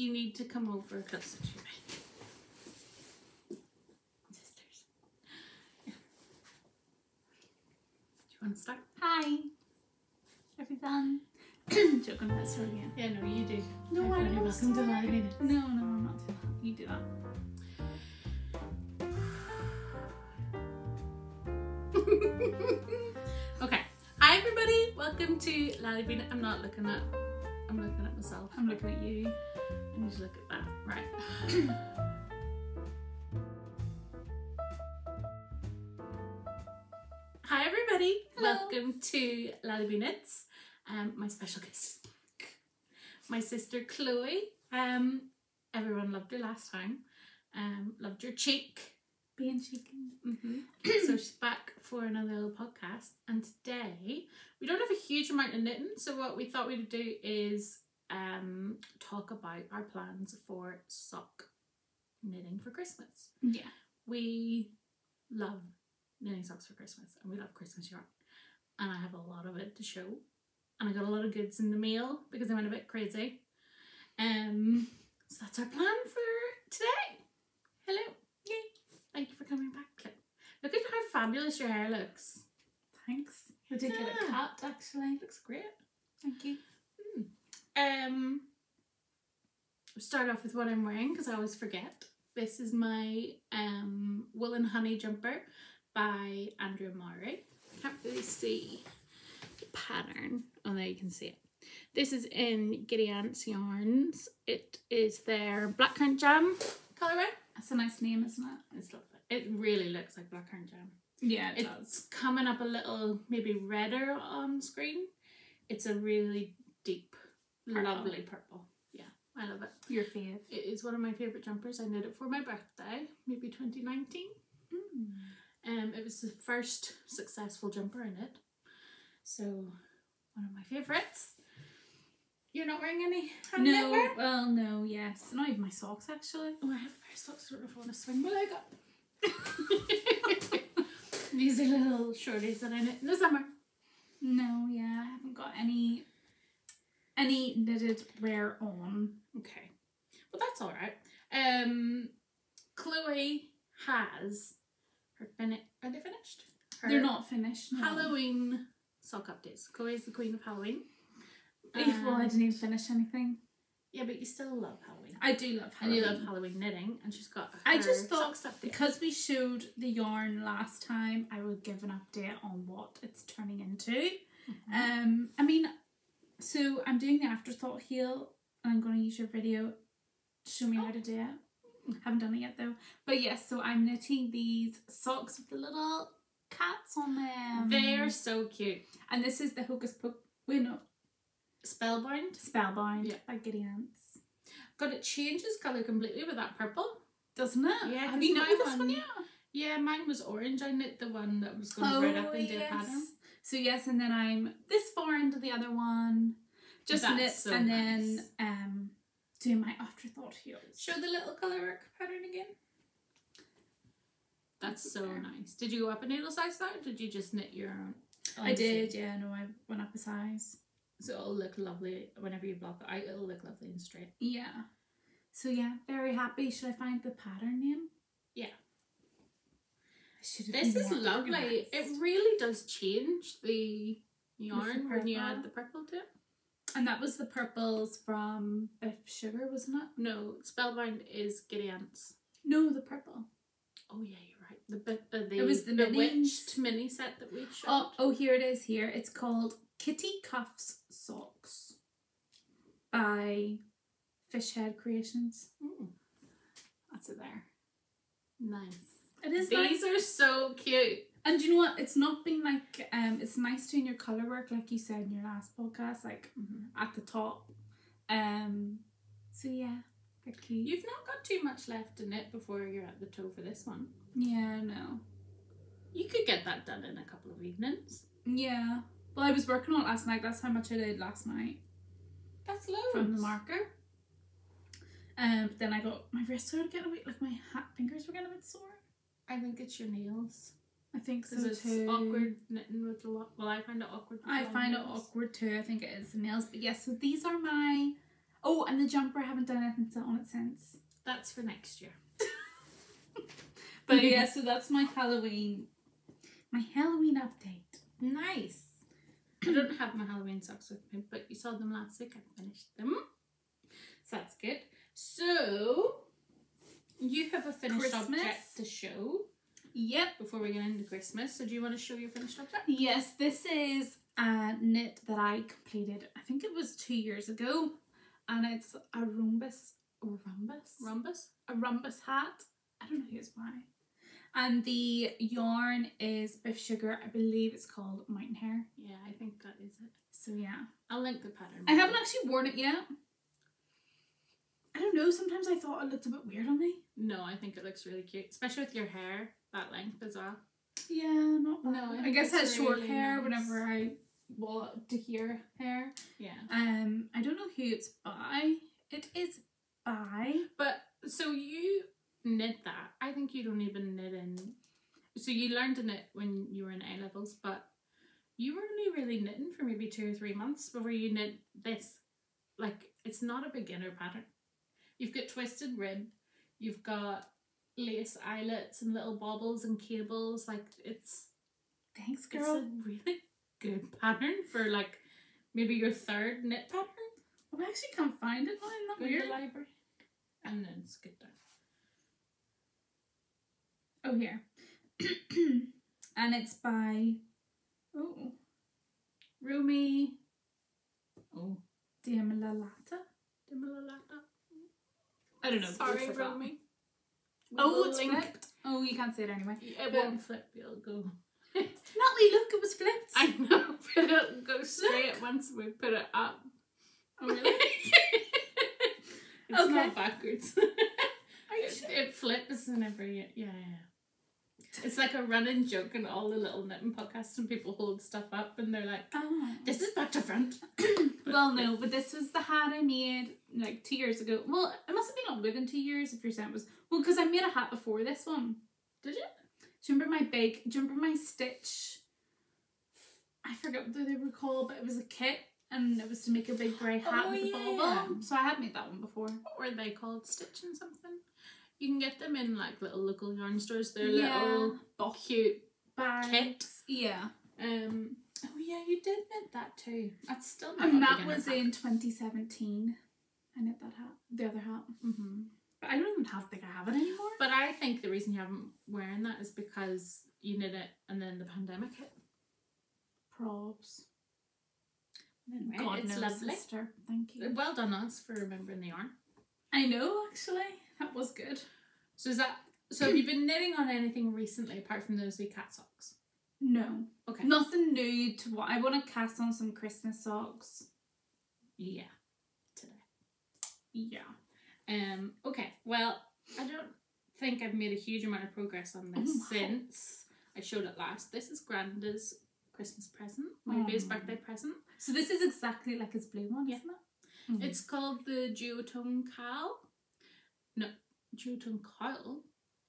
you need to come over closer to me. Sisters. Do you want to start? Hi, everyone. Joking about story again. Yeah, no, you do. No, I Everybody, don't welcome to start. Minutes. No, no, I'm not doing that. You do that. okay. Hi everybody. Welcome to Laaleebee. I'm not looking at. I'm looking at myself. I'm looking at you. To look at that. Right. Hi everybody. Hello. Welcome to Bean Knits. Um, my special guest. My sister Chloe. Um, everyone loved her last time. Um, loved your cheek. Being chicken. hmm so she's back for another little podcast, and today we don't have a huge amount of knitting. So what we thought we'd do is um talk about our plans for sock knitting for Christmas. Yeah. We love knitting socks for Christmas, and we love Christmas yarn, and I have a lot of it to show, and I got a lot of goods in the mail because I went a bit crazy. Um, so that's our plan for today. Hello. Yay. Thank you for coming back, Clip. Look at how fabulous your hair looks. Thanks. I did get a Yeah. cut actually. looks great. Thank you. Um, start off with what I'm wearing because I always forget. This is my um wool and honey jumper by Andrea Mowry. Can't really see the pattern. Oh, there you can see it. This is in Giddy Aunts Yarns. It is their blackcurrant jam colorway. That's a nice name, isn't it? It's lovely. It really looks like blackcurrant jam. Yeah, it It's coming up a little maybe redder on screen. It's a really deep, Purple. lovely purple. Yeah, I love it. Your fave. It is one of my favourite jumpers. I knit it for my birthday, maybe 2019. Mm. Um, it was the first successful jumper I knit. So, one of my favourites. You're not wearing any hand No, knitwear? well, no, yes. Not even my socks actually. Oh, I have a pair of socks. I don't know if I want to swing my leg up. These are little shorties that I knit in the summer. No, yeah, I haven't got any any knitted wear on. Okay. Well, that's all right. Um, Chloe has her fini- Are they finished? Her They're not finished. No. Halloween sock updates. Chloe is the queen of Halloween. Eh, well, I didn't even finish anything. Yeah, but you still love Halloween. I do love And Halloween. you love Halloween knitting, and she's got. I just thought because we showed the yarn last time, I would give an update on what it's turning into. Mhm. Um, I mean, so I'm doing the afterthought heel, and I'm going to use your video to show me how to do it. Haven't done it yet though. But yes, so I'm knitting these socks with the little cats on them. they are so cute. and this is the Hocus Pocus. Wait, no, Spellbound. Spellbound Yeah. by Giddy Aunts. God, it changes colour completely with that purple. Doesn't it? Yeah, Have you knitted this one yet? Yeah, mine was orange. I knit the one that was going to right up oh, into a pattern. Oh, So yes, and then I'm this far into the other one, just That's knit, so and nice. then um doing my afterthought heels. Show the little colour work pattern again. That's so There. nice. Did you go up a needle size though? Or did you just knit your own? I did, yeah. No, I went up a size. So it'll look lovely whenever you block it out. It'll look lovely and straight. Yeah. So yeah, very happy. Should I find the pattern name? Yeah. I should have This is lovely. It really does change the yarn when you add the purple to it. and that was the purples from Biff Sugar, wasn't it? No, Spellbound is Giddy Aunts. No, the purple. Oh yeah, you're right. The bit uh, the It was the bewitched mini set that we showed. Oh, oh, here it is. Here it's called Kitty Cuffs Socks by Fishhead Creations. Mm. That's it there. Nice. It is These nice, are so cute. and do you know what? It's not been like um. It's nice doing your color work, like you said in your last podcast, like at the top. Um. So yeah, they're cute. You've not got too much left in it before you're at the toe for this one. yeah, no. You could get that done in a couple of evenings. Yeah. Well, I was working on it last night. That's how much I did last night That's loads. from the marker. Um. But then I got my wrists started getting a bit like my ha- fingers were getting a bit sore. I think it's your nails. I think so it's too. awkward knitting with a lot. Well, I find it awkward. with I find it awkward too. I think it is the nails. But yes, so these are my Oh, and the jumper I haven't done anything on it since. That's for next year. But yeah, so that's my Halloween, my Halloween update. Nice. I don't have my Halloween socks with me, but you saw them last week. I finished them. So that's good. So you have a finished Christmas? object to show Yep. before we get into Christmas. So do you want to show your finished object? Yes, this is a knit that I completed. I think it was two years ago, and it's a rhombus or rhombus, Rhombus? a rhombus hat. I don't know who why. And the yarn is Biff Sugar. I believe it's called Mountain Hair. Yeah, I think that is it. So yeah, I'll link the pattern. I haven't actually worn it yet. I don't know. Sometimes I thought it looked a bit weird on me. No, I think it looks really cute, especially with your hair that length as well. Yeah, not bad. No, I I, guess I had it's short hair nice. whenever I want to hear hair. Yeah. Um, I don't know who it's by. It is by. But so you knit that. I think you don't even knit in. So you learned to knit when you were in A levels, but you were only really knitting for maybe two or three months before you knit this. Like it's not a beginner pattern. You've got twisted rib. You've got lace eyelets and little baubles and cables. Like it's Thanks, girl. it's a really good pattern for like maybe your third knit pattern. I actually can't find it. now, Isn't that Go weird? the library and then skip down. Oh, here. and it's by. Oh. Rumi Oh, Diamalata. Dimilalata. I don't know. Sorry, We'll flip that. Romy. Oh, it's link- flipped. Oh, you can't say it anyway. It But- won't flip. It'll go. Natalie, look, it was flipped. I know, but it'll go straight once we put it up. Oh, really? it's Okay. not backwards. Are you it, sure? it flips whenever you. Yeah, yeah. It's like a running joke in all the little knitting podcasts, and people hold stuff up and they're like, Oh. "This is back to front." Well, no, but this was the hat I made like two years ago. Well, it must have been longer than two years if you're saying it was. Well, because I made a hat before this one. Did you? Do you remember my big? Do you remember my stitch? I forget what they were called, but it was a kit, and it was to make a big grey oh, hat Oh, with a yeah. So I had made that one before. What were they called? Stitch and something. You can get them in like little local yarn stores. They're Yeah. little cute Bags. Kits. Yeah, Um. Oh yeah, you did knit that too. That's still and that was in 2017. I knit that hat, the other hat. Mhm. But I don't even have think I have it anymore. But I think the reason you haven't wearing that is because you knit it and then the pandemic hit. Probs. Anyway, God it's knows, lovely. sister. Thank you. Well done us for remembering the yarn. I know, actually. That was good. So is that so have you been knitting on anything recently apart from those wee cat socks? No. Okay. Nothing new to what I want to cast on some Christmas socks. Yeah. Today. Yeah. Um okay. Well, I don't think I've made a huge amount of progress on this Oh, wow. since I showed it last. This is Granda's Christmas present, my baby's Oh. birthday present. So this is exactly like his blue one, Yeah. isn't it? Mhm. It's called the Duotone Cowl. No, Duotone Cowl.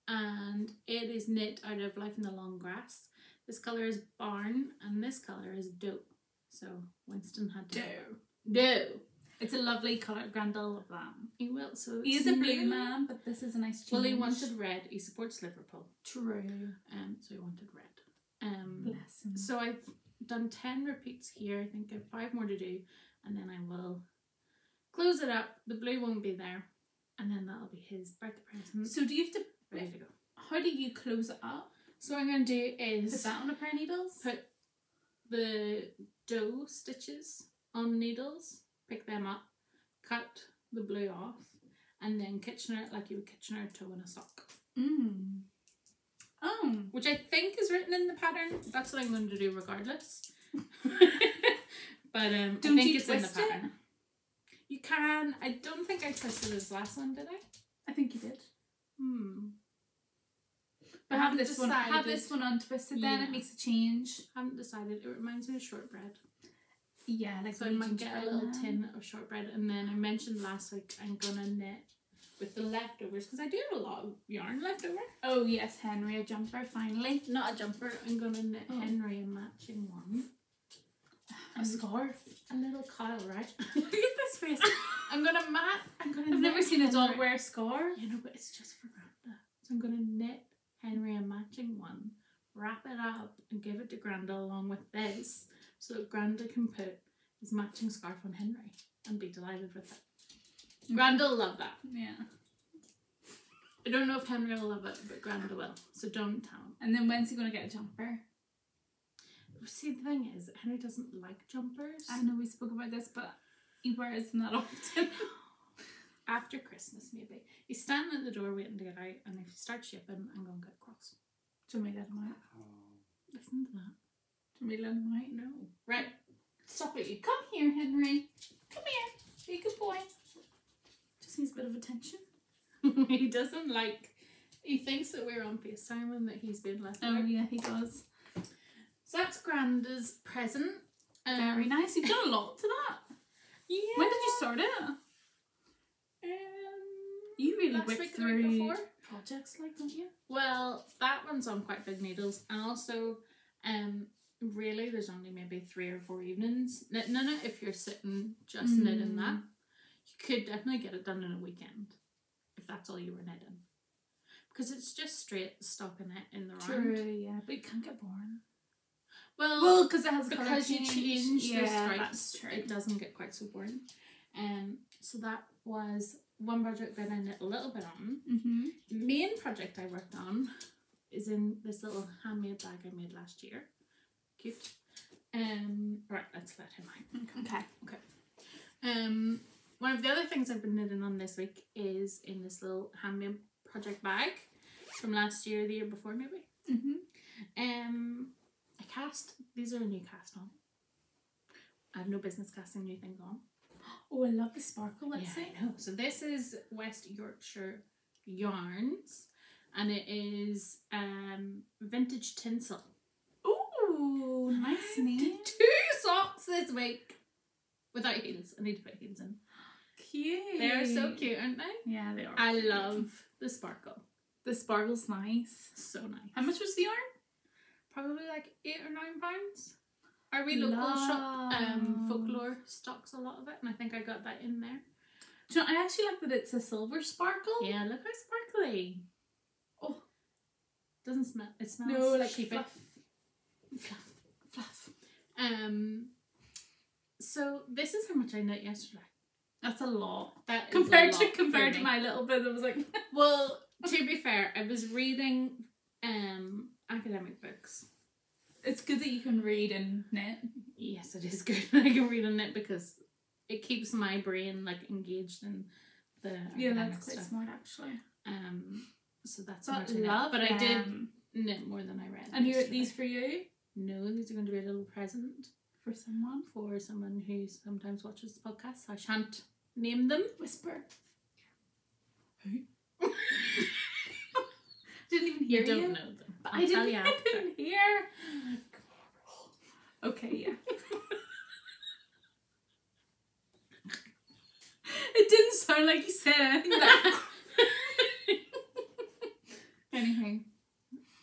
And it is knit out of Life in the Long Grass. This colour is Barn and this colour is Doe. So Winston had to Doe. Doe. It's a lovely colour. Grandel of that. He will. So He is a blue man, but this is a nice change. Well, he wanted red. He supports Liverpool. True. Um, so he wanted red. Um, Bless him. so I've done 10 repeats here. I think I have five more to do. And then I will close it up. The blue won't be there. And then that'll be his birthday present. So do you have to? ready to go. How do you close it up? So what I'm going to do is Put that on a pair of needles. put the dough stitches on needles, pick them up, cut the blue off, and then Kitchener it like you would Kitchener a toe in a sock. Mm. Oh. Which I think is written in the pattern. That's what I'm going to do regardless. but um, Don't I think it's in the twist it? You can. I don't think I twisted this last one, did I? I think you did. Hmm. But I have this one. Have decided. this one untwisted. Then it makes a change. I haven't decided. It reminds me of shortbread. Yeah, like So I might get a little tin of shortbread, and then I mentioned last week I'm gonna knit with the leftovers because I do have a lot of yarn left over. Oh yes, Henry, a jumper finally. Not a jumper. I'm gonna knit Oh. Henry a matching one. A um, scarf. A little Kyle, right? Look at this face. I'm gonna mat. I'm gonna. I've never seen a dog wear a scarf. You know, but it's just for Granda. So I'm gonna knit Henry a matching one, wrap it up, and give it to Granda along with this, so that Granda can put his matching scarf on Henry and be delighted with it. Mm. Granda will love that. Yeah. I don't know if Henry will love it, but Granda will. So don't tell him. And then when's he gonna get a jumper? See, the thing is, Henry doesn't like jumpers. I know we spoke about this, but he wears them that often. After Christmas, maybe. He's standing at the door waiting to get out, and if he starts shipping, I'm going to get cross. Do you want me to let him out? Oh. Listen to that. Do you want me to let him out? No. Right. Stop it, you. Come here, Henry. Come here. Be a good boy. Just needs a bit of attention. he doesn't like. He thinks that we're on FaceTime and that he's been left Oh out. yeah, he does. So that's Granda's present. Um, Very nice. You've done a lot to that. Yeah. When did you start it? Um, You really last week, through before. projects like, don't you? Well, that one's on quite big needles, and also, um, really, there's only maybe three or four evenings. Knitting in it, if you're sitting just knitting Mm. that, you could definitely get it done in a weekend, if that's all you were knitting. Because it's just straight stopping it in the round. True, yeah, but it can get boring. Well, Well, because it has because you change yeah, the stripes, it doesn't get quite so boring. Um, so that was one project that I knit a little bit on. Mm-hmm. The main project I worked on is in this little handmade bag I made last year. Cute. Um, right, let's let him out. Okay. Um, one of the other things I've been knitting on this week is in this little handmade project bag from last year, the year before maybe. Mm-hmm. Um, I cast. These are a new cast on. I have no business casting new things on. Oh, I love the sparkle. Let's yeah, see. I know. So this is West Yorkshire yarns, and it is um vintage tinsel. Ooh, nice name. two socks this week without heels. I need to put heels in. Cute. They're so cute, aren't they? Yeah, they are. I cute. love the sparkle. the sparkle's nice. So nice. How much was the yarn? Probably like eight or nine pounds. Our wee local shop, um, folklore stocks a lot of it, and I think I got that in there. Do you know, I actually like that it's a silver sparkle. Yeah, look how sparkly. Oh. Doesn't smell. It smells No, like sheepy. fluff. Fluff. Fluff. Um. So this is how much I knit yesterday. That's a lot. That Compared to lot for compared to my little bit, I was like, Well, to be fair, I was reading um academic books. it's good that you can read and knit. Yes, it is good. that I can read on it because it keeps my brain like engaged in the Yeah, that's quite stuff. smart actually. Um. So that's But much I love But I did knit more than I read. And you these for you? No, these are going to be a little present For someone? for someone who sometimes watches the podcast. I shan't name them. Whisper. Who? Didn't even hear You you. don't know them. But I'll I tell didn't, you I after. hear. Okay, yeah. it didn't sound like you said anything. Like, anyhow,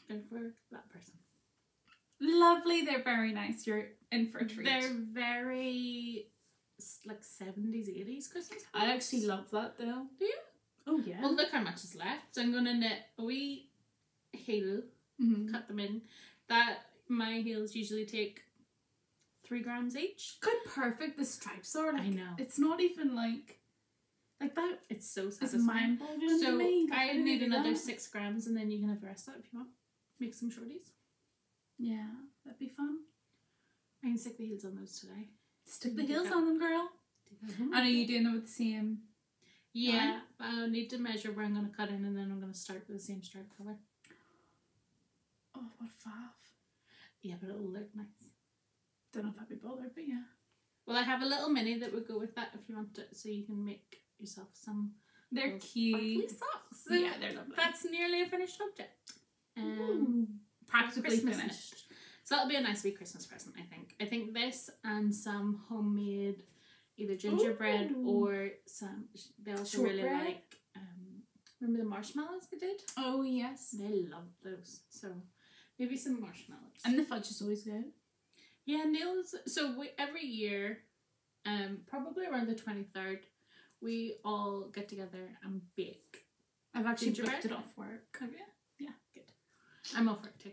They're for that person. lovely. They're very nice. You're in for a treat. They're very like seventies, eighties Christmas. I actually love that though. Do you? Oh yeah. Well, look how much is left. So I'm gonna knit a wee heel, Mhm. cut them in. That my heels usually take three grams each. Good, perfect. The stripes are. Like, I know. It's not even like like that. It's so It's satisfying. mind boggling So. Like, I how do they need another that? six grams, and then you can have the rest of that if you want. Make some shorties. Yeah, that'd be fun. I can stick the heels on those today. Stick the heels on them, girl. And are you doing them with the same? Yeah, but I'll need to measure where I'm going to cut in, and then I'm going to start with the same stripe color. Oh, what faff. Yeah, but it'll look nice. Don't know if I'd be bothered, but yeah. Well, I have a little mini that would go with that if you want it, so you can make yourself some They're cute. socks. So Yeah, they're lovely. That's nearly a finished object. Um, practically Christmas finished. So that'll be a nice wee Christmas present, I think. I think this and some homemade either gingerbread Ooh. or some. They also really like. Um, remember the marshmallows they did? Oh yes. They love those. So maybe some marshmallows. And the fudge is always good. yeah, Neil's. So we, every year, um, probably around the twenty third, we all get together and bake. I've actually Gingerbread? booked it off work. Have you? Yeah, good. I'm off work too.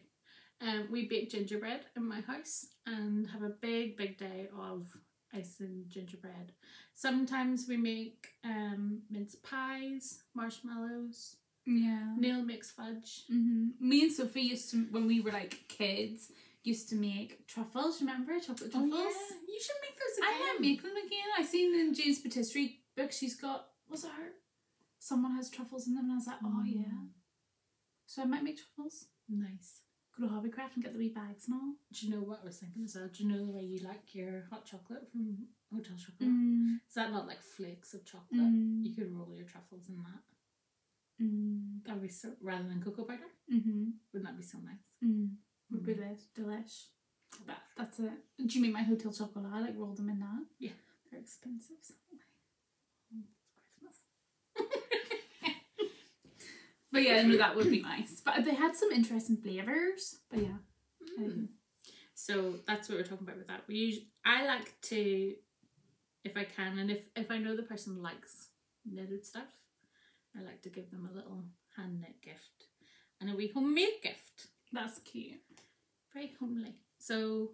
Um, we bake gingerbread in my house and have a big, big day of icing gingerbread. Sometimes we make um mince pies, marshmallows. Yeah. Neil makes fudge. hmm Me and Sophie used to, when we were like kids, used to make truffles. Remember chocolate truffles? Oh, yeah. you should make those again. I might make them again. I seen in Jane's patisserie book she's got was it her? Someone has truffles in them and I was like, oh yeah. Mm. So I might make truffles. Nice. Go to Hobbycraft and get the wee bags and all. Do you know what I was thinking as well? Do you know the way you like your hot chocolate from Hotel Chocolate? Mm. Is that not like flakes of chocolate? Mm. You could roll your truffles in that. Mm. That would be so rather than cocoa powder. Mm-hmm. Wouldn't that be so nice? Mm. Would be Mm. delish. delish. But that's it. Do you mean my hotel chocolate? I like roll them in that. Yeah. They're expensive. So. Christmas. But yeah, no, that would be nice. But they had some interesting flavors. But yeah. Mm. So that's what we're talking about with that. We usually, I like to, if I can, and if if I know the person likes knitted stuff, I like to give them a little hand knit gift and a wee homemade gift. That's cute. Very homely. So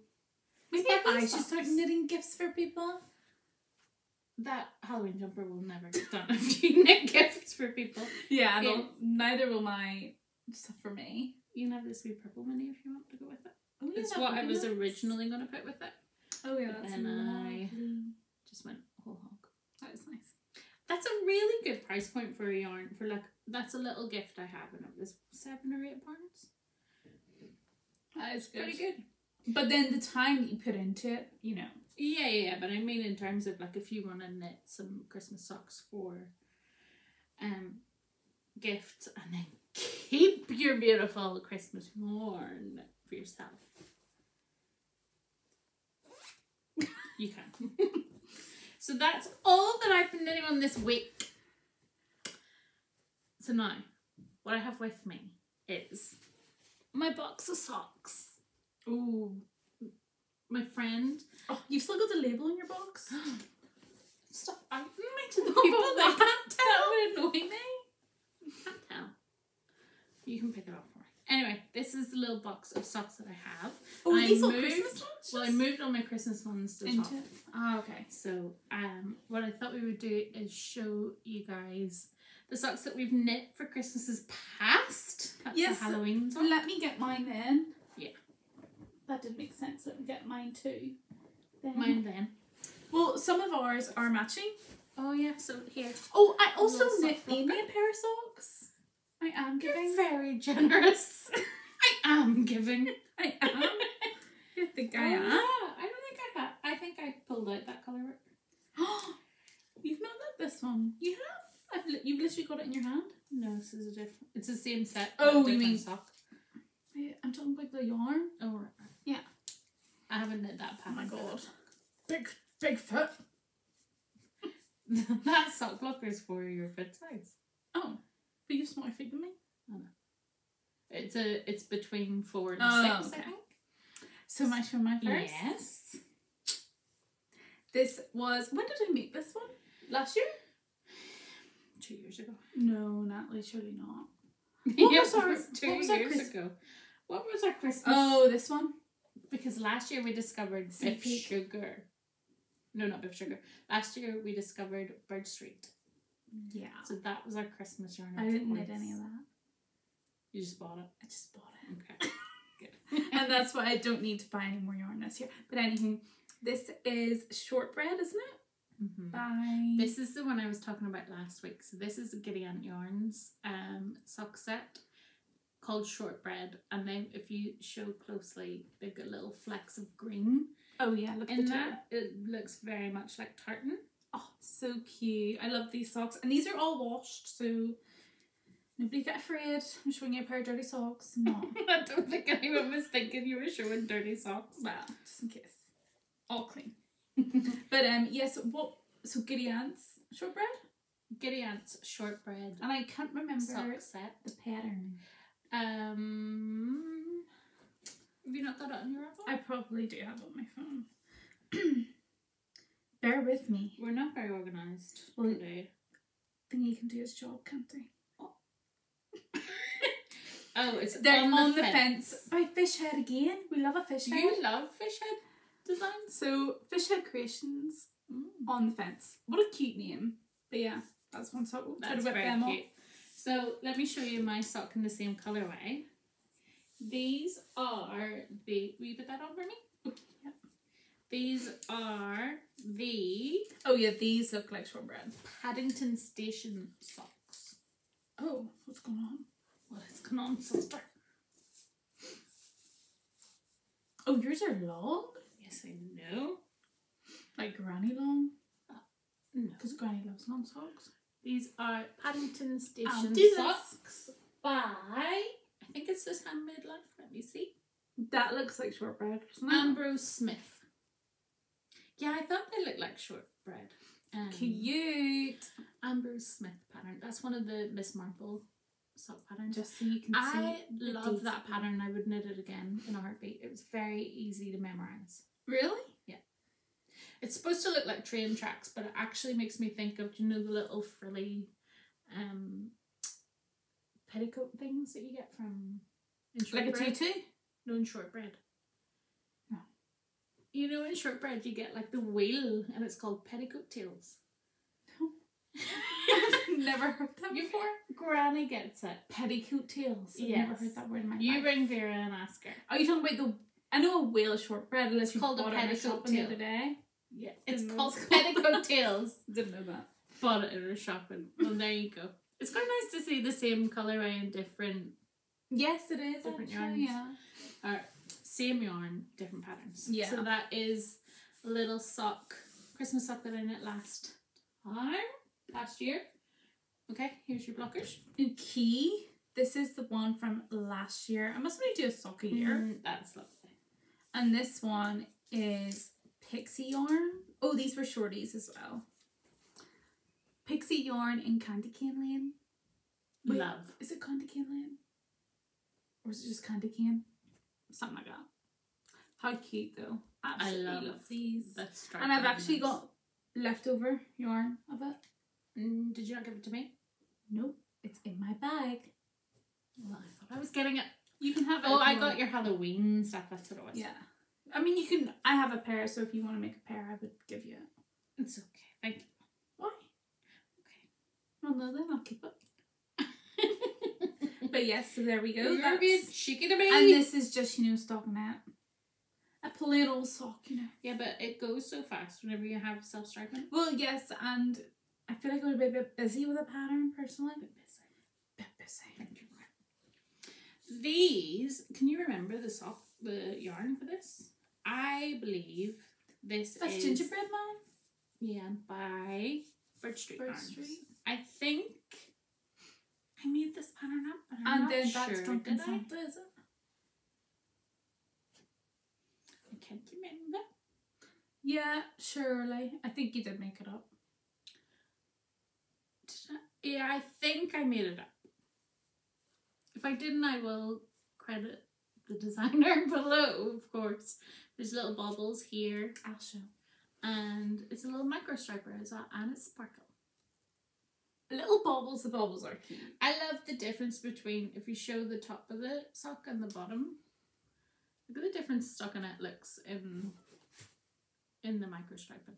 Maybe I should start knitting gifts for people. that Halloween jumper will never get done if you knit gifts for people. Yeah, no, no, neither will my stuff for me. You can have this wee purple mini if you want to go with it. Oh, yeah, It's what I was nice. originally going to put with it. Oh yeah, that's then I- Just went whole hog. That is nice. That's a really good price point for a yarn. For like, that's a little gift I have, and it was seven or eight pounds. That is Pretty good. But then the time you put into it, you know. Yeah, yeah, yeah, but I mean in terms of like if you want to knit some Christmas socks for um gifts and then keep your beautiful Christmas yarn for yourself. You can. so that's all that I've been knitting on this week. So now, what I have with me is my box of socks. Ooh. My friend Oh, you've still got the label on your box? Stop arguing me to the people that can't That would annoy me. You can't tell. You can pick it up. Anyway, this is the little box of socks that I have. Oh, I these moved- Christmas ones? Well, I moved all my Christmas ones to the top. into it. Ah, okay. So, um, what I thought we would do is show you guys the socks that we've knit for Christmases past. That's Yes. the Halloween So sock. let me get mine then. Yeah. That didn't make sense. Let me get mine too. Then. Mine then. Well, some of ours are matching. Oh yeah. So here. Oh, I also knit Amy a pair of socks. I am You're giving. very generous. I am giving. I am. you think I Oh, am? I don't think I have. I think I pulled out that colour work. You've not knit this one. You have. I've li- you've literally got it in your hand. No, this is a different. It's the same set. Oh, you mean- sock? I'm talking about the yarn. Oh, right. Yeah. I haven't knit that Oh my god. Big, big foot. that. that sock blocker is for your foot size. Oh, but you've smaller feet than me. It's a. It's between four and Oh, six. okay. I think. So much for my first. Yes. This was when did I make this one? Last year? Two years ago. No, Natalie, surely not. What was our- two what was our years Chris- ago? What was our Christmas? Oh, this one. Because last year we discovered peek. Sugar. No, not Biff Sugar. Last year we discovered Bird Street. Yeah. So that was our Christmas yarn. I didn't knit any of that. You just bought it. I just bought it. Okay. Good. and that's why I don't need to buy any more yarn this year. But anywho, this is shortbread, isn't it? Mhm. By This is the one I was talking about last week. So this is Aunt Yarns um sock set called Shortbread. And then if you show closely, they've got little flecks of green Oh yeah, look in that. It looks very much like tartan. Oh, so cute. I love these socks. And these are all washed, so nobody get afraid. I'm showing you a pair of dirty socks. No. I don't think anyone was thinking you were showing dirty socks. well, just in case. All clean. But um yes, what so Giddy Aunts shortbread? Giddy Aunt's Shortbread And I can't remember sock set. the pattern. Um, have you not got it on your iPhone? I probably do have it on my phone. Bear with me. We're not very organised Well, today. Think he can do his job, can't he? Oh, it's They're on, on, the, the fence. fence. By fish head again. We love a fish head. You love fish head designs? So fish head creations Mm. on the fence. What a cute name. But yeah, that's one sock. We'll That's very them cute. So let me show you my sock in the same colourway. These are the. Will you put that on for me? Yep. These are the Oh yeah, these look like shortbread. Paddington Station socks. Oh, what's going on? What is going on, sister? Oh, yours are long? Yes, I know. Like granny long? Uh, no. Because granny loves long socks. These are Paddington Station do socks by. I think it's this handmade life. Let me see. That looks like shortbread, doesn't it? Ambrose Smith. Yeah, I thought they looked like shortbread. Um, Cute. Amber Smith pattern. That's one of the Miss Marple sock patterns. Just so you can I see. the love that pattern. I would knit it again in a heartbeat. It was very easy to memorize. Really? Yeah. It's supposed to look like train tracks, but it actually makes me think of you know the little frilly um petticoat things that you get from in Like a tutu? No, in shortbread. You know, in shortbread you get like the wheel, and it's called petticoat tails. No. never heard that before. granny gets it. Petticoat tails. I've never heard that word in my You life. ring Vera and ask her. Are you talking about the? I know a whale shortbread. Unless It's you called a bought it in petticoat shopping the other day. Yeah, it's Didn't called petticoat tails. Didn't know that. Bought it in a shopping. Well, there you go. It's quite nice to see the same colorway in different, Yes, it is. Different actually, yarns. Yeah. Same yarn, different patterns. Yeah. So that is a little sock, Christmas sock that I knit last time, last year. Okay, here's your blockers. And key. This is the one from last year. I must only do a sock a year. Mm, that's lovely. And this one is pixie yarn. Oh, these were shorties as well. Pixie yarn in Candy Cane Lane. Wait. Love. Is it Candy Cane Lane? Or is it just Candy Cane? Something like that. How cute though. Absolutely love love these. That's And I've actually nice. got leftover yarn of it. Mm, did you not give it to me? Nope, it's in my bag. Well, I thought I was getting it. You can have it. Oh, I got your Halloween stuff. That's what it was. Yeah. I mean, you can. I have a pair, so if you want to make a pair, I would give you it. It's okay. Thank you. Why? Okay. Well, no, then I'll keep it. But yes, so there we go. You're That's- cheeky to me. And this is just, you know, stockinette. A plain old sock, you know. yeah, but it goes so fast whenever you have self striping. Well, yes, and I feel like I would be a bit busy with a pattern personally. Bit busy. Bit busy. These, can you remember the sock, the yarn for this? I believe this That's is gingerbread man. Yeah, by Bird Street. Bird Yarns. Street. I think I made this pattern up, but I'm And not then sure. that's did I? Is it? I can't remember. Yeah, surely. I think you did make it up. Did I? Yeah, I think I made it up. If I didn't, I will credit the designer below, of course. There's little bubbles here, I'll show. and it's a little micro striper as well, and it's sparkle. Little baubles, the baubles are cute. I love the difference between if you show the top of the sock and the bottom. Look at the difference stockinette looks in in the micro striping.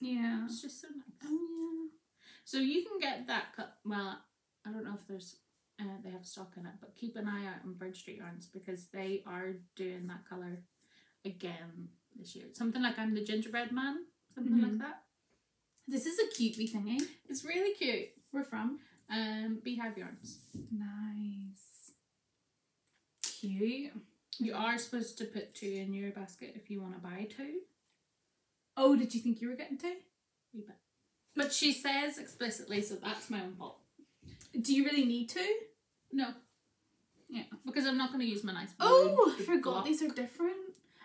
Yeah. It's just so nice. Oh yeah. So you can get that cut. Well, I don't know if there's uh, they have stock in it, but keep an eye out on Bird Street Yarns because they are doing that color again this year. Something like I'm the gingerbread man, something Mhm. like that. This is a cute wee thingy. It's really cute. We're from. Um, Beehive Yarns. Nice. Cute. You are supposed to put two in your basket if you want to buy two. Oh, did you think you were getting two? Wee bit. But she says explicitly, so that's my own fault. Do you really need two? No. Yeah, because I'm not going to use my nice. Oh, I forgot block. these are different.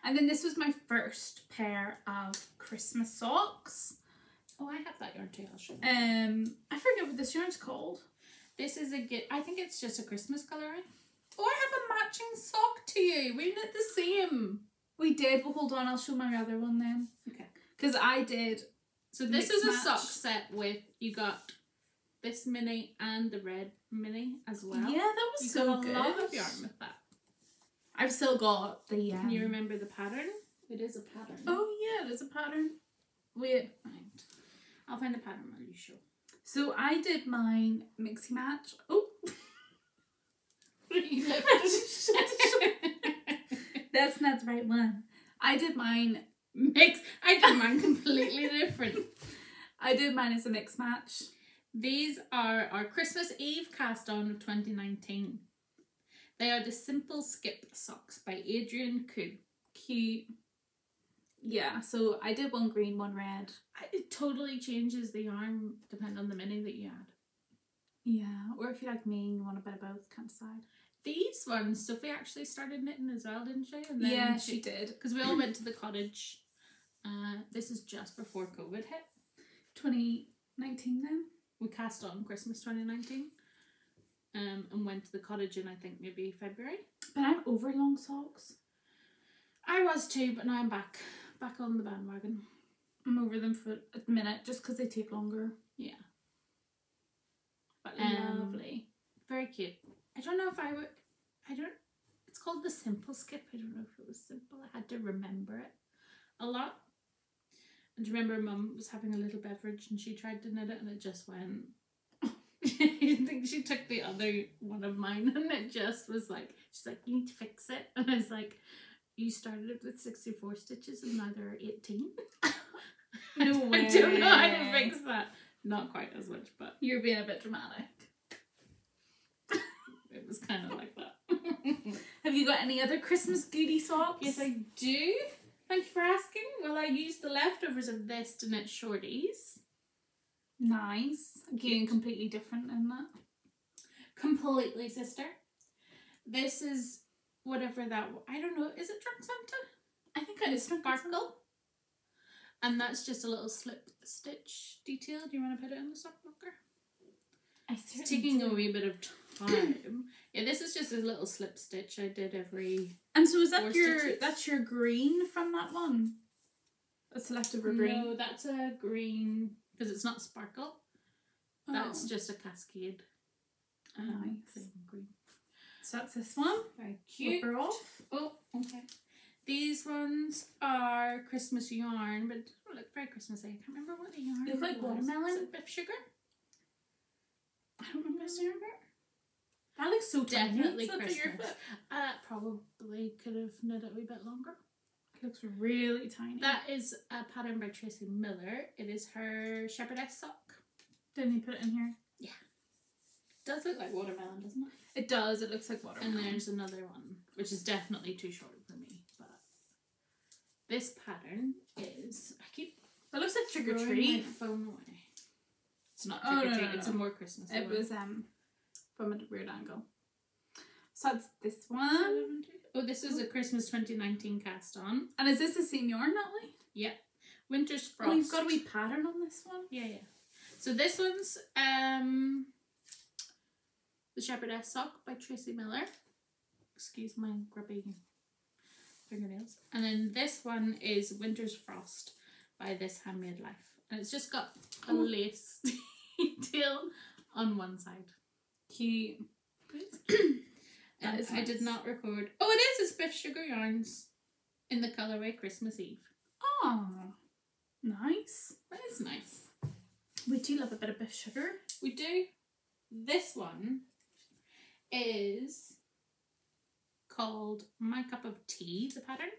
And then this was my first pair of Christmas socks. Oh, I have that yarn too. I'll show you. Um, I forget what this yarn's called. This is a get. I think it's just a Christmas coloring. Oh, I have a matching sock to you. We knit the same. We did. Well, hold on. I'll show my other one then. Okay. Because I did. So this is a match. sock set with you got this mini and the red mini as well. yeah, that was you so got a good. lot of yarn with that. I've still got the. Um, Can you remember the pattern? It is a pattern. Oh yeah, it is a pattern. Wait. right. I'll find the pattern while you show. So I did mine mixy match. Oh, that's not the right one. I did mine. Mix. I did mine completely different. I did mine as a mix match. These are our Christmas Eve cast on of 2019. They are the Simple Skyp socks by Adrienne Ku. Cute. Yeah, so I did one green, one red. I- It totally changes the yarn depending on the mini that you add. Yeah, or if you like me and you want a bit of both, can't decide. These ones, Sophie actually started knitting as well, didn't she? And yeah, she did. Because we all went to the cottage. Uh, this is just before COVID hit. 2019 then? We cast on Christmas 2019. Um, and went to the cottage in I think maybe February. But I'm over long socks. I was too, but now I'm back, back on the bandwagon. I'm over them for a minute just because they take longer. Yeah, But Um, lovely. very cute. I don't know if I would. I don't. It's called the simple skyp. I don't know if it was simple. I had to remember it a lot. And do you remember Mum was having a little beverage and she tried to knit it and it just went. I think she took the other one of mine and it just was like she's like you need to fix it and I was like you started it with sixty four stitches and now there are eighteen. No way. I don't know how to fix that. Not quite as much, but You're being a bit dramatic. it was kind of like that. Have you got any other Christmas goodie socks? Yes, I do. Thank you for asking. Well, I used the leftovers of this to knit shorties. Nice. Again, completely different, isn't it? Completely, sister. This is whatever that. I don't know. Is it Drunk Santa? I think it is sparkle. And that's just a little slip stitch detail. Do you want to put it in the sock marker? I It's taking do. a wee bit of time. yeah, this is just a little slip stitch I did every. And so is that your stitches. that's your green from that one? That's leftover green. No, that's a green because it's not sparkle. Oh. That's just a cascade. Um, Nice. green. So that's this one. Very Flip cute. her off. Oh, okay. These ones are Christmas yarn, but don't look very Christmassy. I can't remember what the yarn They look like watermelon. Is it Biff sugar? I don't remember. Remember? That looks so. Definitely your Christmas. Uh, probably could have knit it a wee bit longer. It looks really tiny. That is a pattern by Tracy Miller. It is her shepherdess sock. Didn't he put it in here? Does look like watermelon, doesn't it? It does. It looks like watermelon. And there's another one, which is definitely too short for me. But this pattern is. I keep It looks like trick or treat. phone away. It's not Oh, trick or no, treat. no, It's no. a more Christmas. It was um from a weird angle. So that's this one. Oh, this was a Christmas 2019 cast on. And is this same yarn, Natalie? Winter's Frost. Oh, you've got a wee pattern on this one. Yeah, yeah. So this one's um The Shepherdess Sock by Tracy Miller. Excuse my grubby fingernails. And then this one is Winter's Frost by This Handmade Life. And it's just got a Oh. lace detail on one side. Cute. That and is I did not record. Oh, it is! It's Biff Sugar Yarns in the colorway Christmas Eve. Oh, nice. That is nice. We do love a bit of Biff sugar. We do. This one is called My Cup of Tea, the pattern.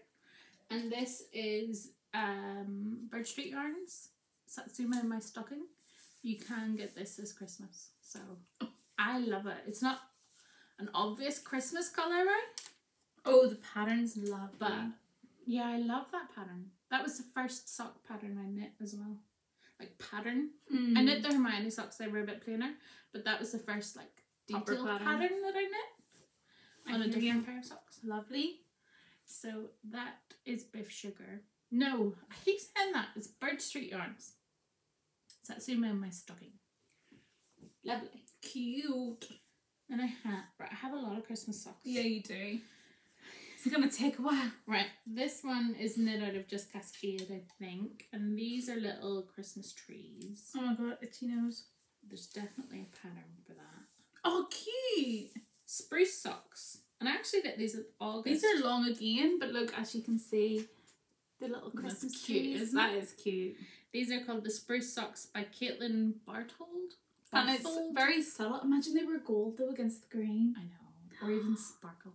And this is um, Bird Street Yarns, Satsuma in My Stocking. You can get this this Christmas. So I love it. It's not an obvious Christmas colour, right? Oh, the pattern's lovely. But yeah, I love that pattern. That was the first sock pattern I knit as well. Like pattern. Mm. I knit the Hermione socks, they were a bit plainer, but that was the first like Pattern. pattern. that I knit on a different pair of socks. Lovely. So that is Biff Sugar. No, I keep saying that. It's Bird Street Yarns. Satsuma in my stocking. Lovely. cute. And I have, right, I have a lot of Christmas socks. Yeah, you do. It's gonna take a while. Right, this one is knit out of just Cascade, I think, and these are little Christmas trees. Oh my god, itchy nose. There's definitely a pattern for that. Oh, cute. Spruce socks, and I actually did these in August. These are long again, but look, as you can see, the little That's Christmas cute, trees. isn't That it? is cute. These are called the Spruce Socks by Caitlin Barthold. And it's very subtle. Imagine they were gold though against the green. I know, or even sparkle.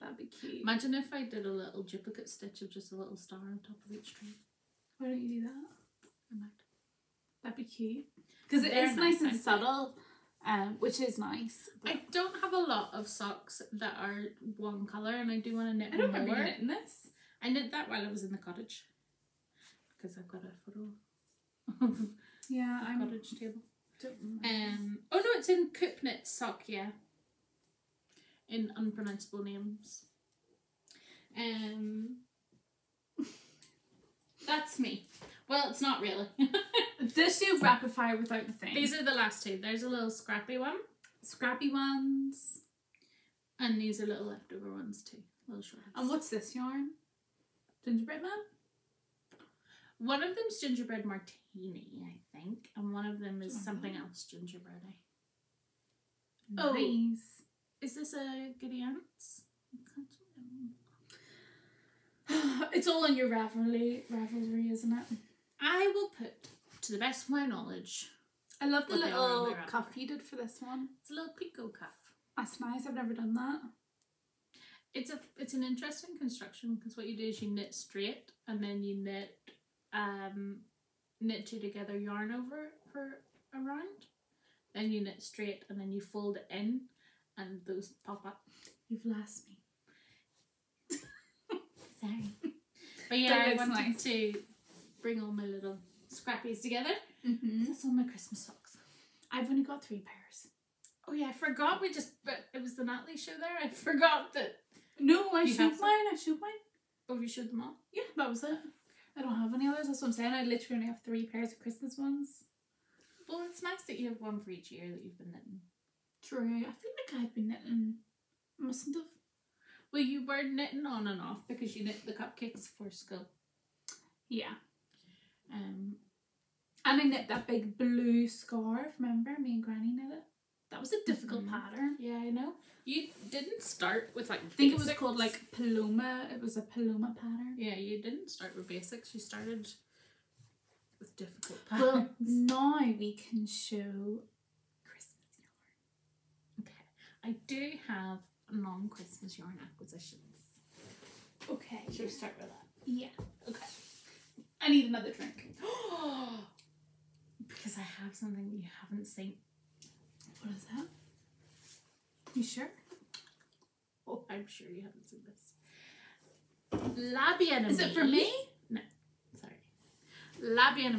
That'd be cute. Imagine if I did a little duplicate stitch of just a little star on top of each tree. Why don't you do that? I might. That'd be cute. Because it is nice, nice, and they? Um, which is nice. I don't have a lot of socks that are one colour, and I do want to knit I don't more. remember knitting this. I knit that while I was in the cottage because I've got a photo of Yeah, the I'm. cottage table. Um. Oh no, it's in Coop Knit sock. Yeah. In unpronounceable names. Um. That's me. Well, it's not really. This do rapid fire without the thing. These are the last two. There's a little scrappy one, scrappy ones. and these are little leftover ones too. Little shreds. And what's this yarn? Gingerbread man. One of them's gingerbread martini, I think, and one of them is something else gingerbready. Oh. Nice. is this a Giddy Aunts? it's all in your Ravelry, Ravelry, isn't it? I will put, to the best of my knowledge, I love the What they are on little cuff you did for this one. it's a little picot cuff. That's nice. I've never done that. It's a it's an interesting construction because what you do is you knit straight and then you knit um knit two together yarn over for a round. Then you knit straight and then you fold it in and those pop up. You've lost me. Sorry. But yeah, That I wanted nice. to bring all my little scrappies together. Mm-hmm. That's all my Christmas socks. I've only got three pairs. Oh yeah, I forgot we just but it was the Natalie show there. I forgot that No, I You showed have some? mine. I showed mine. oh you showed them all. Yeah, that was it. I don't have any others. That's what I'm saying. I literally only have three pairs of Christmas ones. Well it's nice that you have one for each year that you've been knitting. True. I feel like I've been knitting. I mustn't have. Well you were knitting on and off because you knit the cupcakes for school. Yeah. Um And I knit that big blue scarf. Remember, me and Granny knit it. That was a difficult Mhm. pattern. yeah, I know. You didn't start with like I think it was called like Paloma. It was a Paloma pattern. Yeah, you didn't start with basics, you started with difficult Well, patterns. now we can show Christmas yarn. okay. I do have non Christmas yarn acquisitions. Okay. Should we start with that? Yeah. Okay. I need another drink. because I have something you haven't seen. What is that? You sure? Oh, I'm sure you haven't seen this. La Bien Is it for me? No, sorry. La Bien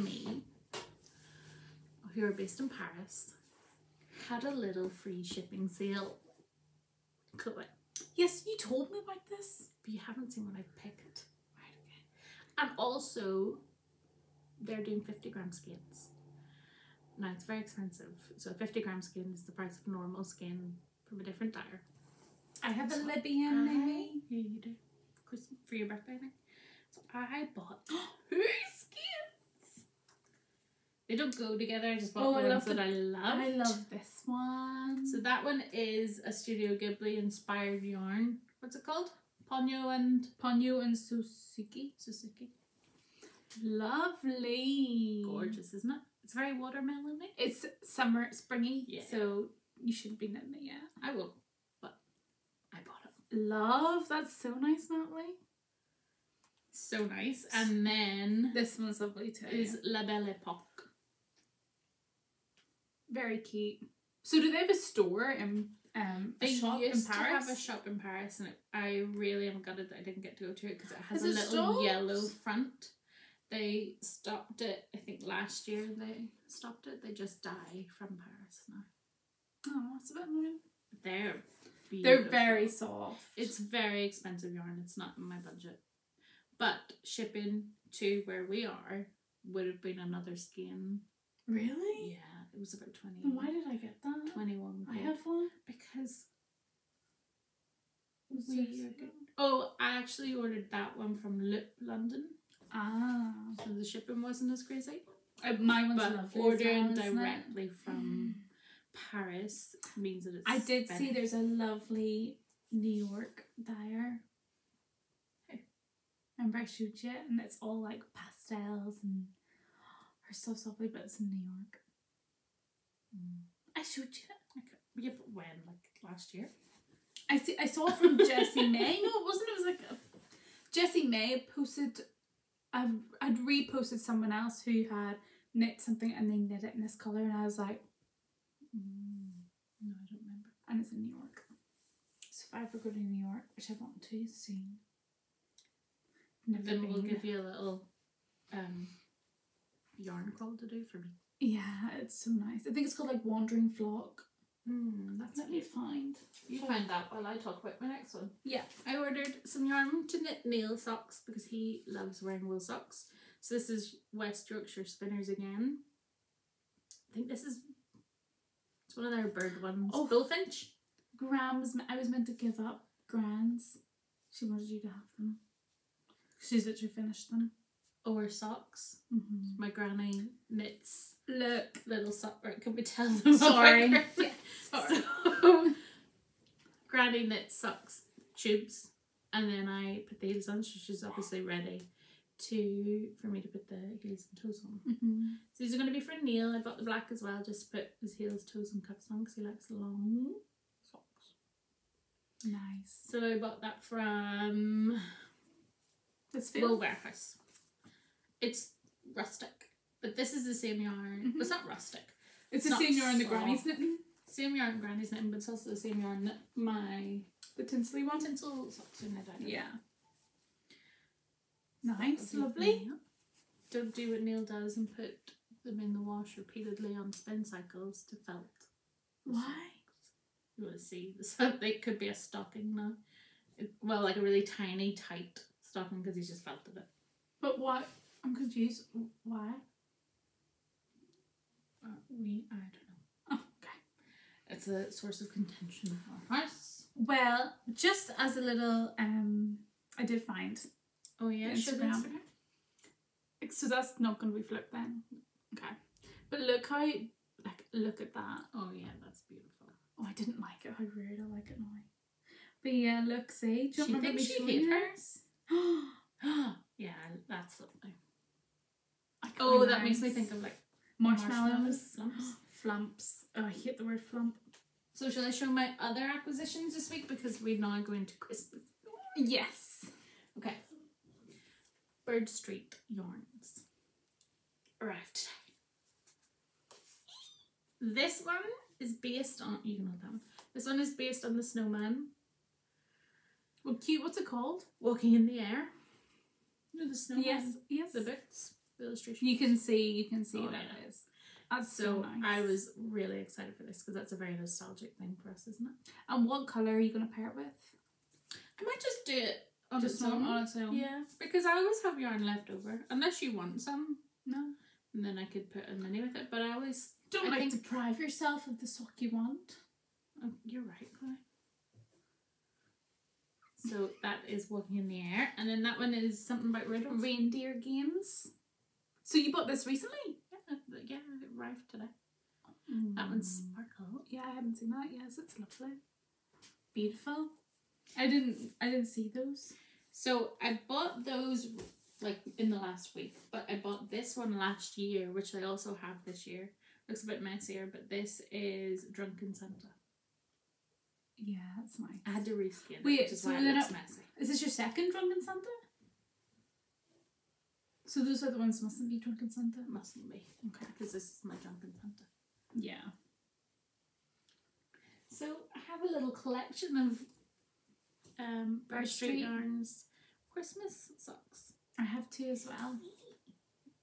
who are based in Paris, had a little free shipping sale. Chloe, Yes, you told me about this. but you haven't seen what I've picked. And also, they're doing 50 gram skeins. Now, it's very expensive. So, a 50 gram skein is the price of normal skein from a different dyer. I have a So Libyan maybe. Yeah, you do. Christmas for your birthday, I think. So I bought Who skins? They don't go together. I just bought Oh, the I ones that I love. I love this one. So that one is a Studio Ghibli inspired yarn. What's it called? Ponyo and Ponyo and Suzuki. Suzuki. Lovely. Gorgeous, isn't it? It's very watermelony. It's summer, springy. Yeah. So you shouldn't be knitting it yet. I will, but I bought it. Love. That's so nice, Natalie. So nice. And then This one's lovely too. is La Belle Epoque. very cute. So do they have a store in um a They shop used in Paris? to have a shop in Paris, and it, I really am gutted that I didn't get to go to it because it has Has a it little stopped? yellow front. They stopped it. I think last year they stopped it. They just die from Paris now. Oh, that's a bit annoying. They're They're very soft. It's very expensive yarn. It's not in my budget, but shipping to where we are would have been another skein. really. Yeah, it was about twenty. Then why did I get that? 21 I have one. because Was We there- are good. Oh, I actually ordered that one from Loop London, Ah, so the shipping wasn't as crazy. uh, my one's But lovely. ordering well, directly from Paris means that it's. I did see there's a lovely New York dyer. Remember I showed you, and it's all like pastels and her stuff's lovely, but it's in New York. Mm. I showed you. it. Okay. Yeah, but when? Like last year? I see. I saw from Jessie May. No, it wasn't. It was like a, Jessie May posted. I've I'd reposted someone else who had knit something and they knit it in this color, and I was like, Mm. No, I don't remember. and it's in New York. So if I ever go to New York, which I want to soon. Then we'll give you a little um, yarn crawl to do for me. Yeah, it's so nice. I think it's called like Wandering Flock. Mm, that's Let me find. You find that while I talk about my next one. Yeah. I ordered some yarn to knit Neil socks because he loves wearing wool socks. So this is West Yorkshire Spinners again. I think this is it's one of their bird ones. Oh. Bullfinch. Gran was. I was meant to give up Grans. She wanted you to have them. She's literally finished them. Or socks. Mm-hmm. My granny knits Look. little sock. Right, can we tell them? Sorry. Yeah, sorry. So, granny knits socks tubes, and then I put the heels on. So she's obviously ready to for me to put the heels and toes on. Mm-hmm. So these are going to be for Neil. I bought the black as well, just to put his heels, toes, and cuffs on because he likes long socks. Nice. So I bought that from This feels. Warehouse. It's rustic, but this is the same yarn. Mhm. It's not rustic. It's it's the same yarn the granny's knitting. Same yarn Granny's knitting, but it's also the same yarn that my The tinsley one. tinsel socks are knit out. Yeah. Nice, that'll lovely. Don't do what Neil does and put them in the wash repeatedly on spin cycles to felt. Why? You want to see so they could be a stocking now. Well, like a really tiny, tight stocking because he's just felted it. But what? I'm confused. Why? Uh, we, I don't know. Oh, okay. It's a source of contention our house. Well, just as a little, um, I did find. Oh yeah, The show the Instagram. Instagram. So that's not going to be flipped then. Okay. But look how, like, look at that. Oh yeah, that's beautiful. Oh, I didn't like it. How weird I like it now. But yeah, look, see. Do you She remember thinks me she showing hate you hers. yeah, that's lovely. Oh, that makes me think of like marshmallows. lumps. Flumps. Oh, I hate the word flump. So shall I show my other acquisitions this week because we're now going to Christmas. Yes. Okay. Bird Street yarns arrived today. This one is based on you can hold that one. This one is based on the snowman Well, cute. What's it called? walking in the air. You know the snowman. Yes. Yes. The books, the illustration. You can see. You can see Oh, what yeah. it is. That's so, So nice. I was really excited for this because that's a very nostalgic thing for us, isn't it? And what color are you going to pair it with? I might just do it on Just its own. on its own. Yeah, because I always have yarn left over, unless you want some, No. and then I could put a mini with it. But I always Don't I like think- deprive yourself of the sock you want. Oh, you're right, Chloe. So that is walking in the air, and then that one is something about riddles. Reindeer games. So you bought this recently? Yeah, yeah, it arrived today. That one's mm. sparkle. Yeah, I haven't seen that. Yes, it's lovely. Beautiful. I didn't. I didn't see those. So I bought those like in the last week, but I bought this one last year, which I also have this year. Looks a bit messier, but this is Drunken Santa. Yeah, that's nice. I had to reskin it, Wait, which is so why it looks it- messy. Is this your second Drunken Santa? So those are the ones mustn't be Drunken Santa. Mustn't be. Okay, because this is my Drunken Santa. Yeah. So I have a little collection of um, Bird Street. Yarns Christmas socks. I have two as well.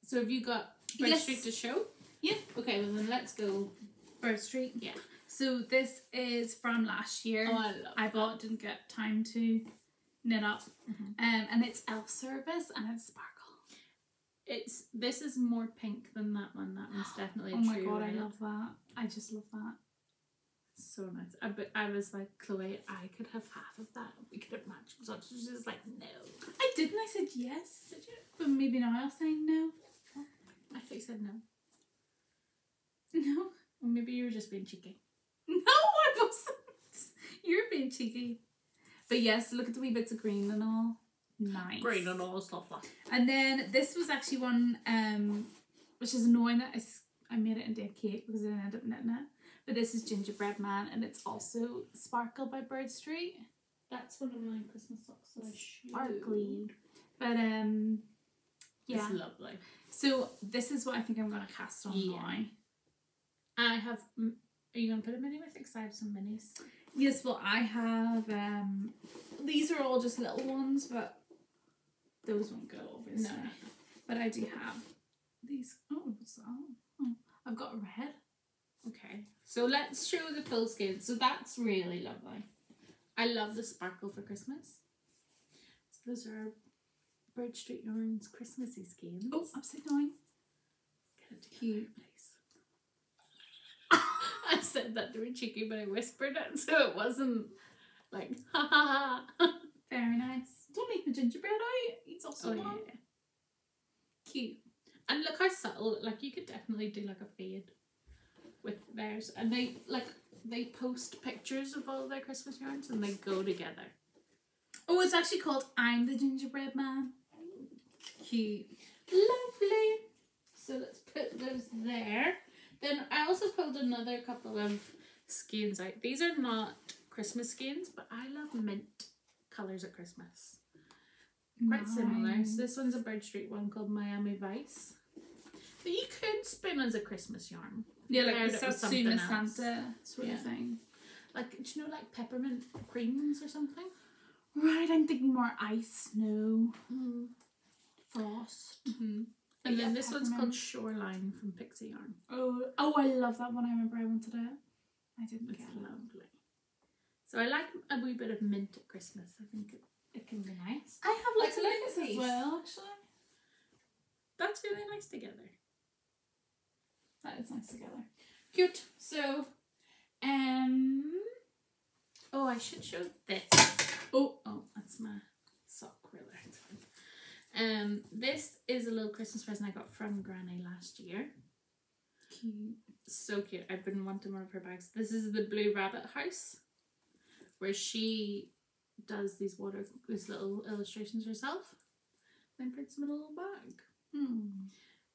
So have you got Bird Yes. Street to show? Yeah. Okay, well then let's go. Bird Street. Yeah. So this is from last year. Oh, I love. I bought, didn't get time to knit up. Mhm. Um, and it's elf service and it's sparkle. It's this is more pink than that one. That one's definitely a Oh my true god, I love that. I just love that. So nice. I, but I was like, Chloe, I could have half of that. We could have matching socks. She's just like, no. I did and I said yes. Did you? But maybe now I'll say no. I thought you said no. No. Or maybe you were just being cheeky. No, I wasn't. You're being cheeky. But yes, look at the wee bits of green and all. Nice. Great and all stuff like And then this was actually one um which is annoying that I, I made it into a cake because I didn't end up knitting it. But this is Gingerbread Man and it's also Sparkle by Bird Street. That's one of my Christmas socks. So I should. Sparkly. But um yeah. It's lovely. So this is what I think I'm gonna cast on Yeah. now. I have. Are you gonna put a mini with it? Because I have some minis. Yes, well I have um these are all just little ones, but those won't go obviously. No. But I do have these oh what's that? Oh, oh. I've got a red. Okay. So let's show the full skin. So that's really lovely. I love the sparkle for Christmas. So those are Bird Street Yarns Christmassy skeins. Oh, upside down. Get it together, Cute. please. I said that to be cheeky, but I whispered it, so it wasn't like ha ha ha. Very nice. Don't leave the gingerbread out. It's also Oh yeah. Cute. And look how subtle. Like you could definitely do like a fade with theirs, and they like they post pictures of all their Christmas yarns, and they go together. Oh, it's actually called I'm the Gingerbread Man. Cute. Lovely. So let's put those there. Then I also pulled another couple of skeins out. These are not Christmas skeins, but I love mint colours at Christmas. Quite similar. So this one's a Bird Street one called Miami Vice. But you could spin as a Christmas yarn. Yeah, like the Satsuma. Santa sort Yeah. of thing. Like, do you know, like peppermint creams or something? Right, I'm thinking more ice, snow, Mm. frost. Mm-hmm. And Yeah, then this one's called. Shoreline from Pixie Yarn. Oh, oh, I love that one. I remember I wanted it. I didn't It's get it. lovely. So I like a wee bit of mint at Christmas. I think it, it can be nice. I have Like lots of a mints as well, actually. That's really nice together. That is nice together. Cute. So, um, oh, I should show this. Oh, oh, that's my sock ruler. Um, this is a little Christmas present I got from Granny last year. Cute. So cute. I've been wanting one of her bags. This is the Blue Rabbit House, where she does these water, these little illustrations herself, then puts them in a little bag. Hmm.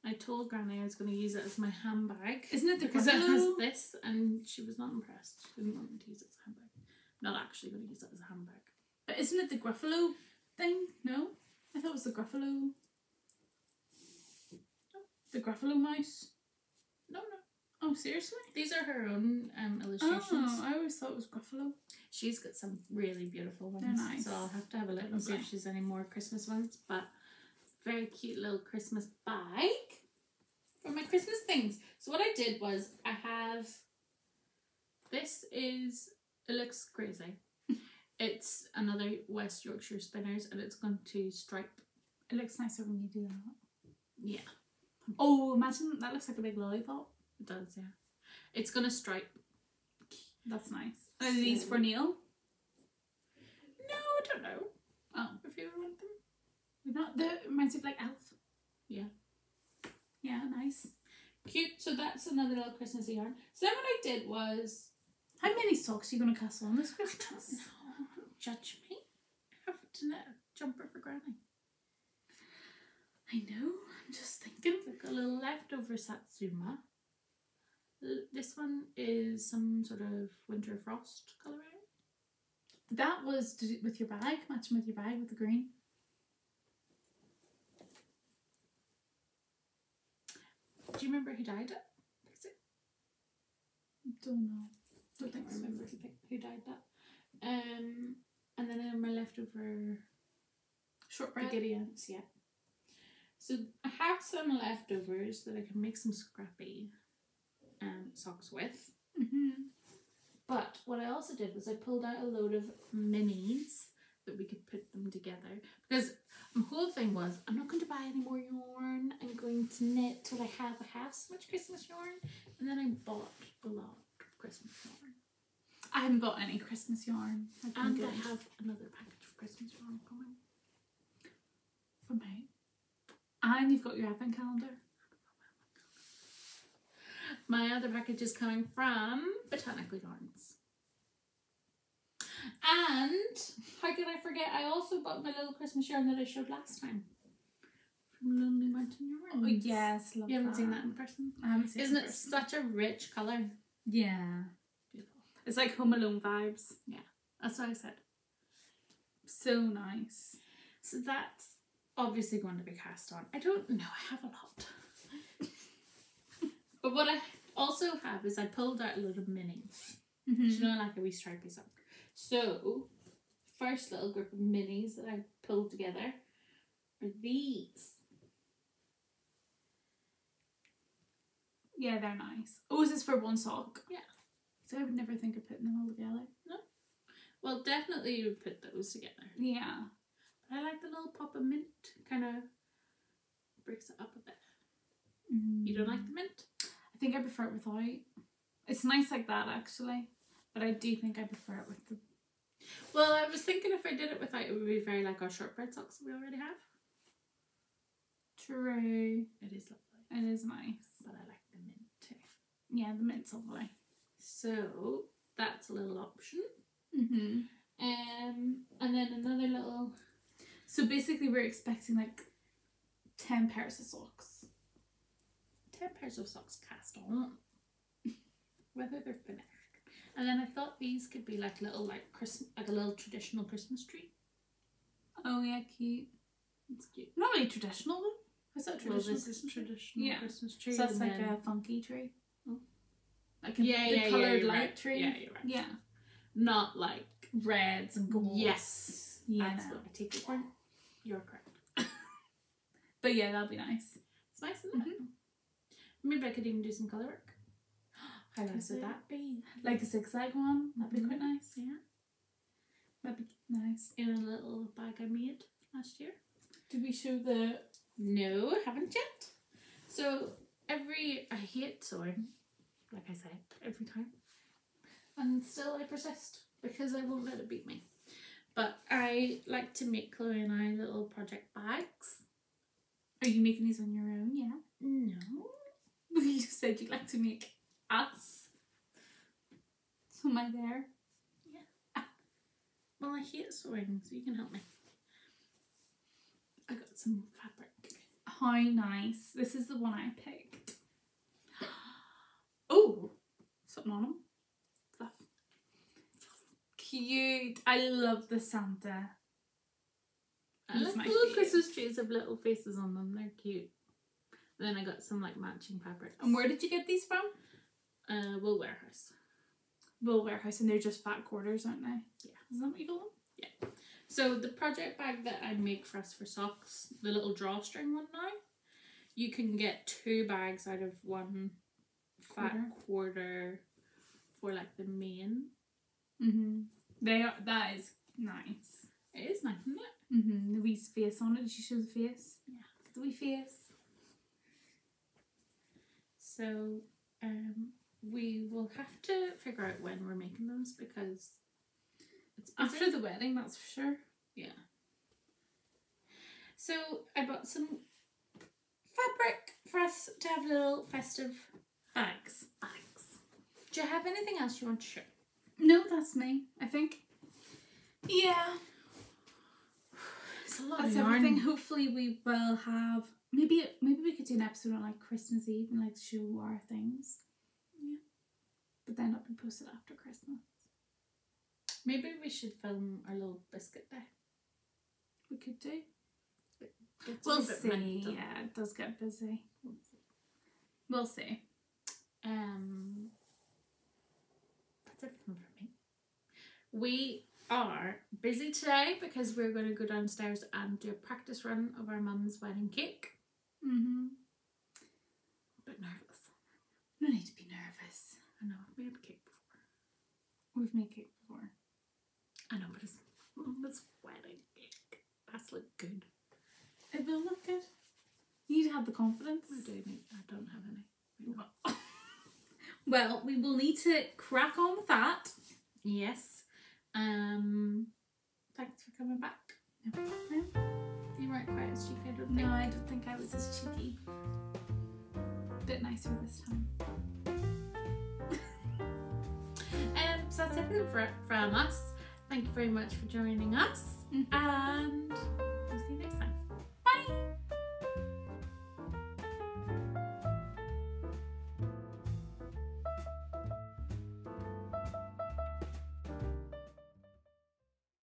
I told Granny I was going to use it as my handbag. Isn't it the because it has this, and she was not impressed. She didn't want me to use it as a handbag. Not actually going to use it as a handbag. But isn't it the Gruffalo thing? No? I thought it was the Gruffalo. The Gruffalo mouse. No, no. Oh, seriously? These are her own um, illustrations. Oh, I always thought it was Gruffalo. She's got some really beautiful ones. They're nice. So I'll have to have a look and see if she's any more Christmas ones. But very cute little Christmas bag for my Christmas things. So what I did was I have this is it looks crazy. It's another West Yorkshire spinners and it's going to stripe. It looks nicer when you do that. Yeah, Oh, imagine that looks like a big lollipop. it does, yeah. It's gonna stripe. That's nice. Are these for Neil? No, I don't know. Oh, If you want them. not the it reminds me of like Elf. Yeah. Yeah, nice. Cute. So that's another little Christmassy yarn. So then what I did was How many socks are you gonna cast on this Christmas? No, don't judge me. I have to knit a jumper for Granny. I know. I'm just thinking. Like a little leftover Satsuma. This one is some sort of winter frost colouring. That was to do with your bag, matching with your bag with the green. Do you remember who dyed it? Pixie? Don't know. Don't think I remember who, dyed that. Um, and then I have my leftover Shortbread. ants, yeah. So I have some leftovers that I can make some scrappy um, socks with. Mm-hmm. But what I also did was I pulled out a load of minis that we could put them together because my whole thing was I'm not going to buy any more yarn. I'm going to knit what I have. I have so much Christmas yarn, and then I bought a lot of Christmas yarn. I haven't bought any Christmas yarn. And good. I have another package of Christmas yarn coming. from me. And you've got your advent calendar. My other package is coming from Botanical Yarns. And how could I forget? I also bought my little Christmas yarn that I showed last time from Lonely Mountain Yarns. Oh yes, love You haven't seen that in person? I haven't seen Isn't in it such a rich colour? Yeah. Beautiful. It's like Home Alone vibes. Yeah, that's what I said. So nice. So that's obviously going to be cast on. I don't know, I have a lot. but what I also have is I pulled out a load of minis. Mm-hmm. You know, like a wee stripy sock. So, first little group of minis that I pulled together are these. Yeah, they're nice. Oh, is this for one sock? Yeah. So I would never think of putting them all together. No. Well, definitely you would put those together. Yeah. But I like the little pop of mint, kind of breaks it up a bit. Mm. You don't like the mint? I think I prefer it without. It's nice like that actually, but I do think I prefer it with the. Well, I was thinking if I did it without, it would be very like our shortbread socks we already have. True. It is lovely, It is nice. but I like the mint too. Yeah, the mint's lovely. So that's a little option. Mm-hmm. Um, and then another little So basically, we're expecting like ten pairs of socks. Ten pairs of socks cast on, whether they're finished. And then I thought these could be like little like Christmas, like a little traditional Christmas tree. Oh yeah, cute. It's cute. Not really traditional though. Is that Well, traditional? this is Christmas tree? traditional Yeah. Christmas tree. So that's like a funky tree. Oh. Like a, yeah, the yeah, coloured yeah, light right. tree. Yeah, you're right. Yeah. Not like Reds and golds. yes. Yeah. That's what I take it point. You're correct. But yeah, that'll be nice. It's nice, isn't it? Mm-hmm. Maybe I could even do some colour work. How nice would that be? Like a zigzag one. That'd be quite Mhm. nice. Yeah. That'd be nice. In a little bag I made last year. Did we show the No, haven't yet. So every I hate sewing, like I said, every time. And still I persist because I won't let it beat me. But I like to make Chloe and I little project bags. Are you making these on your own? Yeah. No. you just said you'd like to make us. So am I there? Yeah. Well I hate sewing, so you can help me. I got some fabric. How nice. This is the one I picked. Oh Something on them. Cute. I love the Santa. I like my little. Christmas trees have little faces on them. They're cute. Then I got some like matching fabrics. And where did you get these from? Uh, Wool Warehouse. Wool Warehouse, and they're just fat quarters, aren't they? Yeah. Is that what you call them? So the project bag that I make for us for socks, the little drawstring one now, you can get two bags out of one fat Quarter. quarter, for like the main. Mm-hmm. They are. That is nice. It is nice, isn't it? Mm-hmm. The wee face on it. Did you show the face? Yeah. The wee face. So um, we will have to figure out when we're making those because it's busy. After the wedding, that's for sure. Yeah. So I bought some fabric for us to have little festive Bags. bags. Do you have anything else you want to share? No, that's me. I think. Yeah. It's a lot That's of yarn. everything. Hopefully, we will have maybe maybe we could do an episode on like Christmas Eve and like show our things. Yeah. But then it'll be posted after Christmas. Maybe we should film our little biscuit day. We could do. We'll see. mental. Yeah, it does get busy. We'll see. Um, that's everything for me. We are busy today because we're going to go downstairs and do a practice run of our mum's wedding cake. Mm-hmm. But nervous. No need to be nervous. I know I've made a cake before. We've made cake before. I know, but it's mum's wedding cake. That's look good. It will look good. You need to have the confidence. I do need. I don't have any. Well, we will need to crack on with that. Yes. Um, thanks for coming back. You weren't quite as cheeky, I don't think. No, I don't think I was as cheeky. Bit nicer this time. Um, so that's everything for, from us. Thank you very much for joining us, Mhm. and we'll see you next time. Bye.